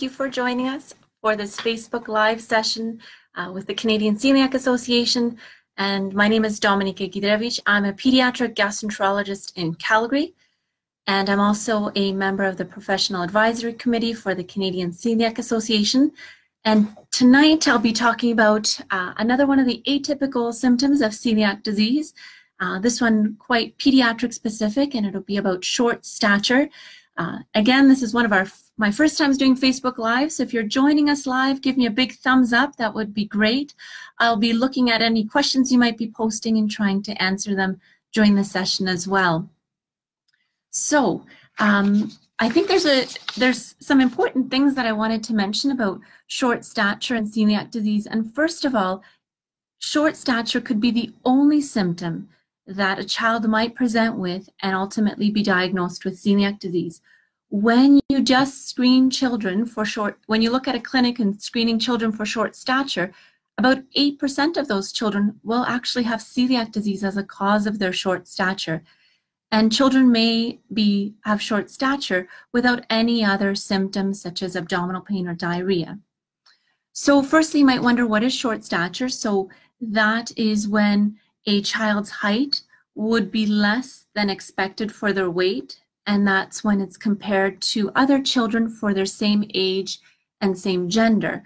you for joining us for this Facebook Live session uh, with the Canadian Celiac Association. And my name is Dominica Gidrewicz. I'm a pediatric gastroenterologist in Calgary. And I'm also a member of the Professional Advisory Committee for the Canadian Celiac Association. And tonight I'll be talking about uh, another one of the atypical symptoms of celiac disease. Uh, this one quite pediatric specific, and it'll be about short stature. Uh, again, this is one of our my first times doing Facebook Live, so if you're joining us live, give me a big thumbs up. That would be great. I'll be looking at any questions you might be posting and trying to answer them during the session as well. So um, I think there's a there's some important things that I wanted to mention about short stature and celiac disease. And first of all, short stature could be the only symptom that a child might present with and ultimately be diagnosed with celiac disease. When you just screen children for short, when you look at a clinic and screening children for short stature, about 8% of those children will actually have celiac disease as a cause of their short stature. And children may be have short stature without any other symptoms such as abdominal pain or diarrhea. So firstly, you might wonder what is short stature? So that is when a child's height would be less than expected for their weight, and that's when it's compared to other children for their same age and same gender.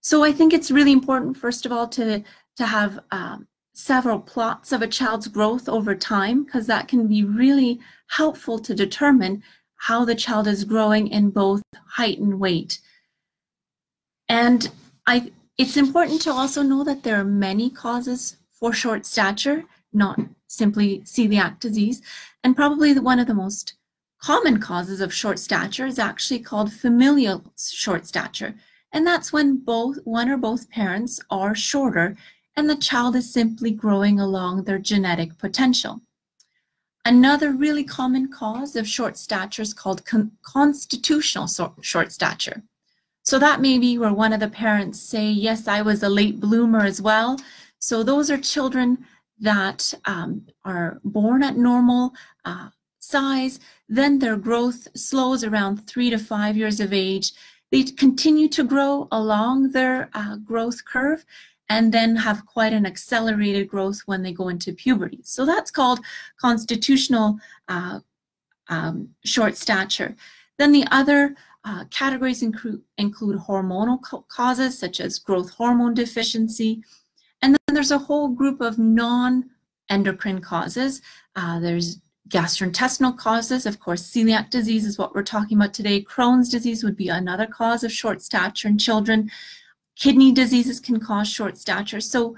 So I think it's really important, first of all, to, to have um, several plots of a child's growth over time because that can be really helpful to determine how the child is growing in both height and weight. And I, it's important to also know that there are many causes for short stature, not simply celiac disease. And probably one of the most common causes of short stature is actually called familial short stature. And that's when both one or both parents are shorter and the child is simply growing along their genetic potential. Another really common cause of short stature is called con constitutional so short stature. So that may be where one of the parents say, yes, I was a late bloomer as well. So those are children that um, are born at normal uh, size, then their growth slows around three to five years of age. They continue to grow along their uh, growth curve, and then have quite an accelerated growth when they go into puberty. So that's called constitutional uh, um, short stature. Then the other uh, categories include, include hormonal causes such as growth hormone deficiency. And then there's a whole group of non-endocrine causes. Uh, there's gastrointestinal causes. Of course, celiac disease is what we're talking about today. Crohn's disease would be another cause of short stature in children. Kidney diseases can cause short stature. So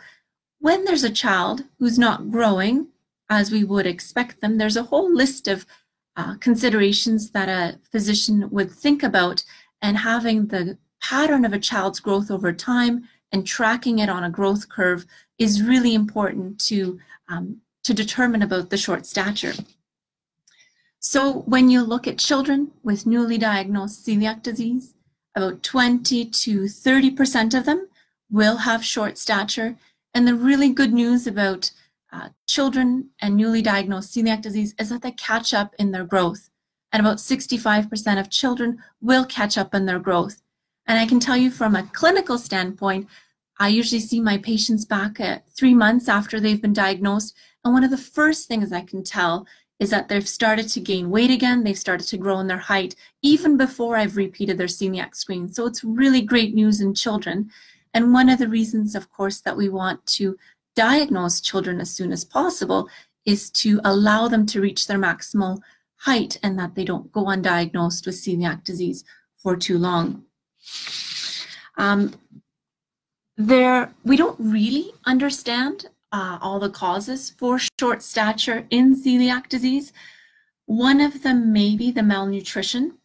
when there's a child who's not growing as we would expect them, there's a whole list of uh, considerations that a physician would think about and having the pattern of a child's growth over time and tracking it on a growth curve is really important to, um, to determine about the short stature. So when you look at children with newly diagnosed celiac disease, about 20 to 30% of them will have short stature. And the really good news about uh, children and newly diagnosed celiac disease is that they catch up in their growth. And about 65% of children will catch up in their growth. And I can tell you from a clinical standpoint, I usually see my patients back at three months after they've been diagnosed. And one of the first things I can tell is that they've started to gain weight again, they've started to grow in their height, even before I've repeated their celiac screen. So it's really great news in children. And one of the reasons, of course, that we want to diagnose children as soon as possible is to allow them to reach their maximal height and that they don't go undiagnosed with celiac disease for too long. Um, there, we don't really understand uh, all the causes for short stature in celiac disease. One of them may be the malnutrition,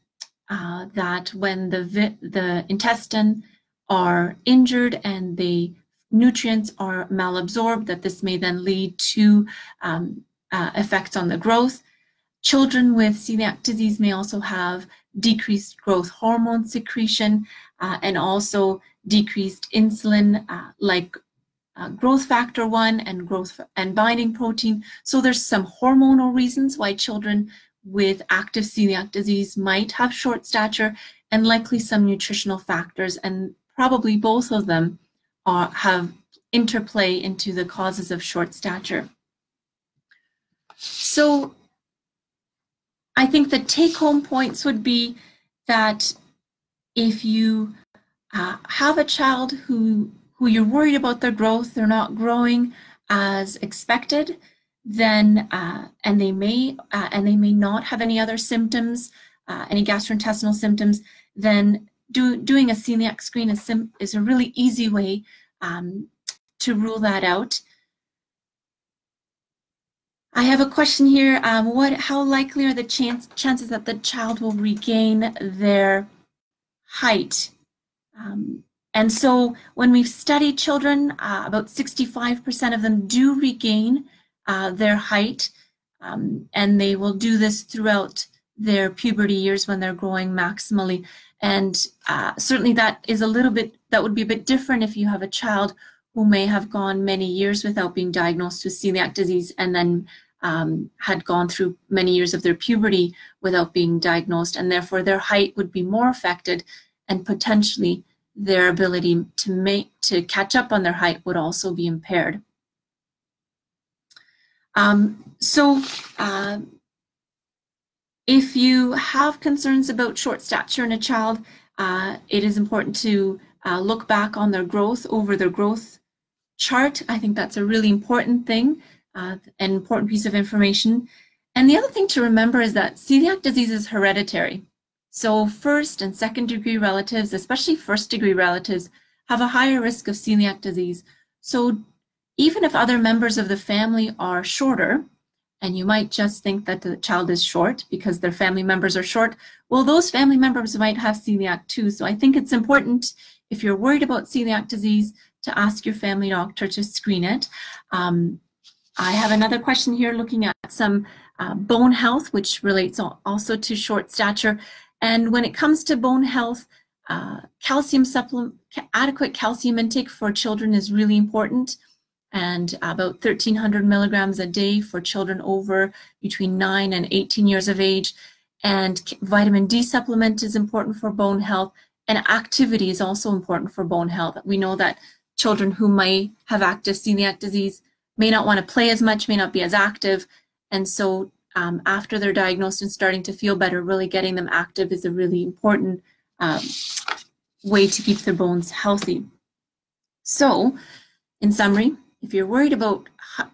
uh, that when the, the intestine are injured and the nutrients are malabsorbed, that this may then lead to um, uh, effects on the growth. Children with celiac disease may also have decreased growth hormone secretion uh, and also decreased insulin uh, like uh, growth factor 1 and growth and binding protein. So there's some hormonal reasons why children with active celiac disease might have short stature. and likely some nutritional factors, and probably both of them are, have interplay into the causes of short stature. So I think the take home points would be that if you uh, have a child who who you're worried about their growth, they're not growing as expected, then uh, and they may uh, and they may not have any other symptoms, uh, any gastrointestinal symptoms, then do, doing a celiac screen is, sim, is a really easy way um, to rule that out. I have a question here. Um, what, how likely are the chance, chances that the child will regain their height? Um, and so when we've studied children, uh, about 65% of them do regain uh, their height, um, and they will do this throughout their puberty years when they're growing maximally. And uh, certainly that is a little bit, that would be a bit different if you have a child who may have gone many years without being diagnosed with celiac disease and then um, had gone through many years of their puberty without being diagnosed, and therefore their height would be more affected and potentially their ability to make to catch up on their height would also be impaired. Um, so uh, if you have concerns about short stature in a child, uh, it is important to uh, look back on their growth over their growth chart. I think that's a really important thing, uh, an important piece of information. And the other thing to remember is that celiac disease is hereditary. So first and second degree relatives, especially first degree relatives, have a higher risk of celiac disease. So even if other members of the family are shorter, and you might just think that the child is short because their family members are short, well, those family members might have celiac too. So I think it's important if you're worried about celiac disease to ask your family doctor to screen it. Um, I have another question here looking at some uh, bone health, which relates also to short stature. And when it comes to bone health, uh, calcium supplement, adequate calcium intake for children is really important and about 1300 milligrams a day for children over between 9 and 18 years of age. And vitamin D supplement is important for bone health and activity is also important for bone health. We know that children who may have active celiac disease may not want to play as much, may not be as active. And so um, after they're diagnosed and starting to feel better, really getting them active is a really important um, way to keep their bones healthy. So, in summary, if you're worried about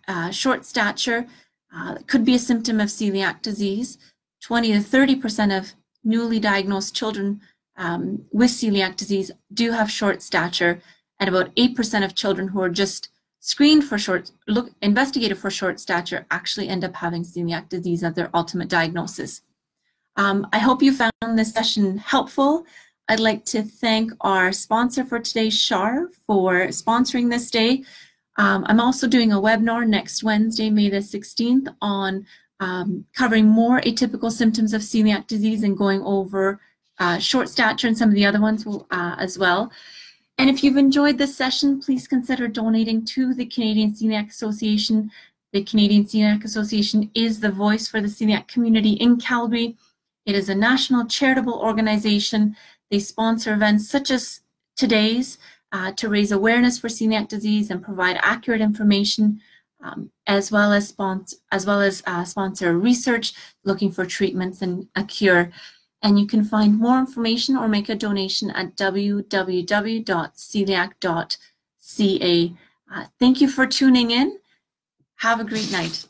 uh, short stature, uh, it could be a symptom of celiac disease. 20 to 30% of newly diagnosed children um, with celiac disease do have short stature, and about 8% of children who are just screened for short, look, investigated for short stature actually end up having celiac disease as their ultimate diagnosis. Um, I hope you found this session helpful. I'd like to thank our sponsor for today, Schär, for sponsoring this day. Um, I'm also doing a webinar next Wednesday, May the 16th, on um, covering more atypical symptoms of celiac disease and going over uh, short stature and some of the other ones uh, as well. And if you've enjoyed this session, please consider donating to the Canadian Celiac Association. The Canadian Celiac Association is the voice for the celiac community in Calgary. It is a national charitable organization. They sponsor events such as today's uh, to raise awareness for celiac disease and provide accurate information, um, as well as sponsor as well as uh, sponsor research looking for treatments and a cure. And you can find more information or make a donation at www.celiac.ca. Uh, thank you for tuning in. Have a great night.